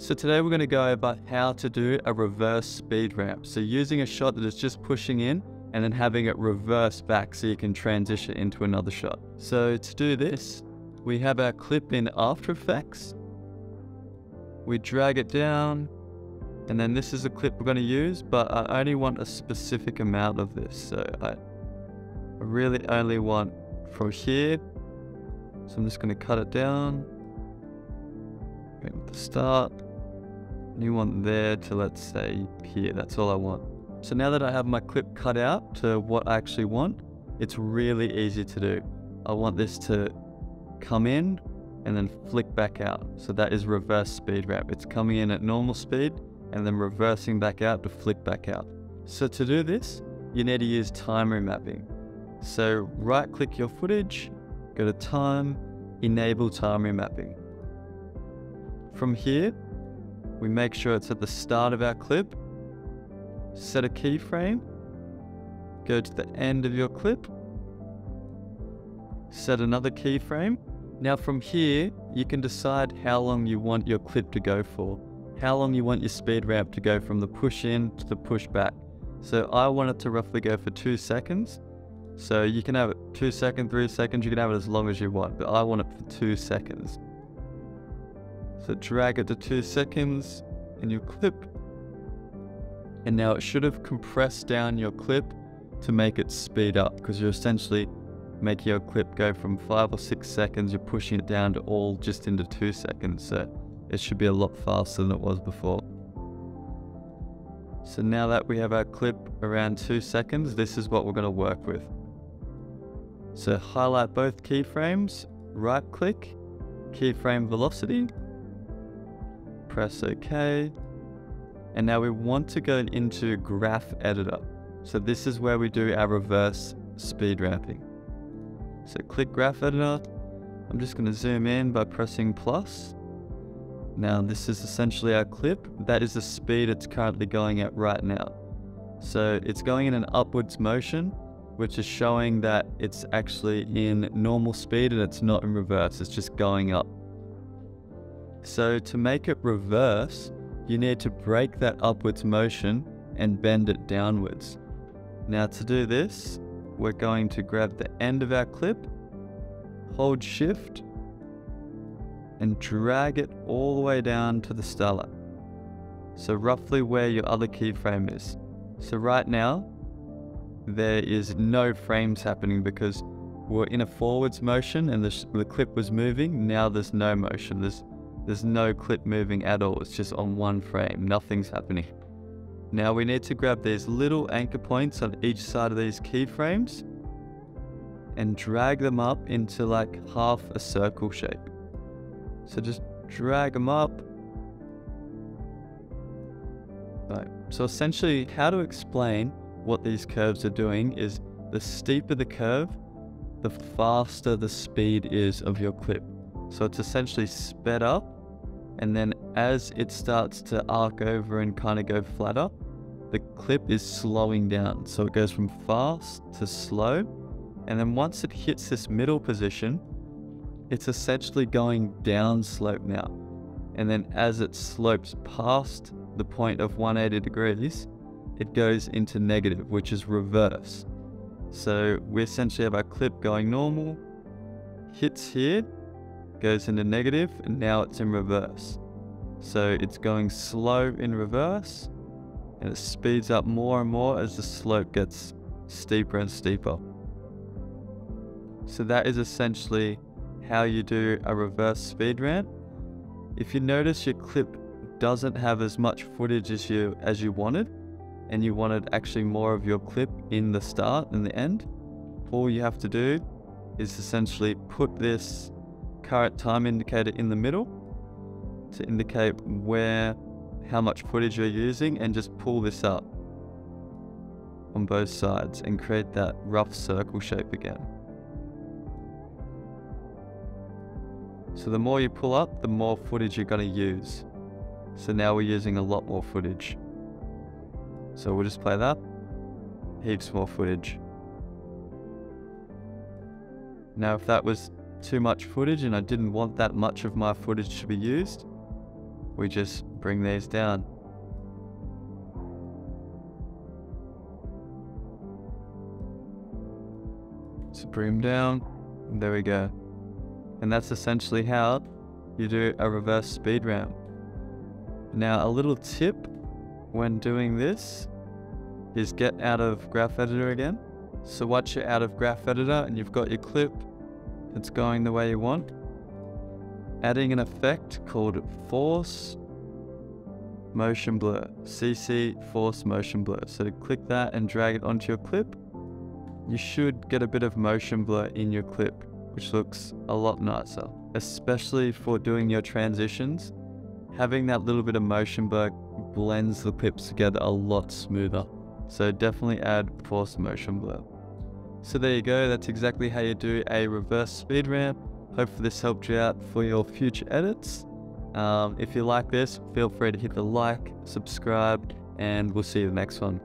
So today we're going to go over how to do a reverse speed ramp. So using a shot that is just pushing in and then having it reverse back so you can transition into another shot. So to do this, we have our clip in After Effects. We drag it down and then this is a clip we're going to use, but I only want a specific amount of this. So I really only want from here. So I'm just going to cut it down. At the start you want there to let's say here, that's all I want. So now that I have my clip cut out to what I actually want, it's really easy to do. I want this to come in and then flick back out. So that is reverse speed ramp. It's coming in at normal speed and then reversing back out to flick back out. So to do this, you need to use time remapping. So right click your footage, go to time, enable time remapping. From here, we make sure it's at the start of our clip, set a keyframe, go to the end of your clip, set another keyframe. Now from here, you can decide how long you want your clip to go for, how long you want your speed ramp to go from the push in to the push back. So I want it to roughly go for two seconds. So you can have it two seconds, three seconds, you can have it as long as you want, but I want it for two seconds. So drag it to two seconds in your clip. And now it should have compressed down your clip to make it speed up because you're essentially making your clip go from five or six seconds, you're pushing it down to all just into two seconds. So it should be a lot faster than it was before. So now that we have our clip around two seconds, this is what we're going to work with. So highlight both keyframes, right click, keyframe velocity, press OK. And now we want to go into Graph Editor. So this is where we do our reverse speed ramping. So click Graph Editor. I'm just going to zoom in by pressing plus. Now this is essentially our clip. That is the speed it's currently going at right now. So it's going in an upwards motion, which is showing that it's actually in normal speed and it's not in reverse. It's just going up. So to make it reverse, you need to break that upwards motion and bend it downwards. Now to do this, we're going to grab the end of our clip, hold shift, and drag it all the way down to the starlight. So roughly where your other keyframe is. So right now, there is no frames happening because we're in a forwards motion and the, the clip was moving. Now there's no motion. There's there's no clip moving at all, it's just on one frame, nothing's happening. Now we need to grab these little anchor points on each side of these keyframes and drag them up into like half a circle shape. So just drag them up. Right. So essentially how to explain what these curves are doing is the steeper the curve, the faster the speed is of your clip. So it's essentially sped up and then as it starts to arc over and kind of go flatter, the clip is slowing down. So it goes from fast to slow. And then once it hits this middle position, it's essentially going down slope now. And then as it slopes past the point of 180 degrees, it goes into negative, which is reverse. So we essentially have our clip going normal, hits here, goes into negative, and now it's in reverse. So it's going slow in reverse, and it speeds up more and more as the slope gets steeper and steeper. So that is essentially how you do a reverse speed ramp. If you notice your clip doesn't have as much footage as you as you wanted, and you wanted actually more of your clip in the start and the end, all you have to do is essentially put this current time indicator in the middle to indicate where, how much footage you're using and just pull this up on both sides and create that rough circle shape again. So the more you pull up, the more footage you're going to use. So now we're using a lot more footage. So we'll just play that. Heaps more footage. Now if that was too much footage and I didn't want that much of my footage to be used, we just bring these down. Them down, there we go. And that's essentially how you do a reverse speed ramp. Now a little tip when doing this is get out of graph editor again. So once you're out of graph editor and you've got your clip that's going the way you want, adding an effect called force motion blur, CC force motion blur. So to click that and drag it onto your clip, you should get a bit of motion blur in your clip, which looks a lot nicer, especially for doing your transitions. Having that little bit of motion blur blends the clips together a lot smoother. So definitely add force motion blur. So there you go, that's exactly how you do a reverse speed ramp. Hopefully this helped you out for your future edits. Um, if you like this, feel free to hit the like, subscribe, and we'll see you the next one.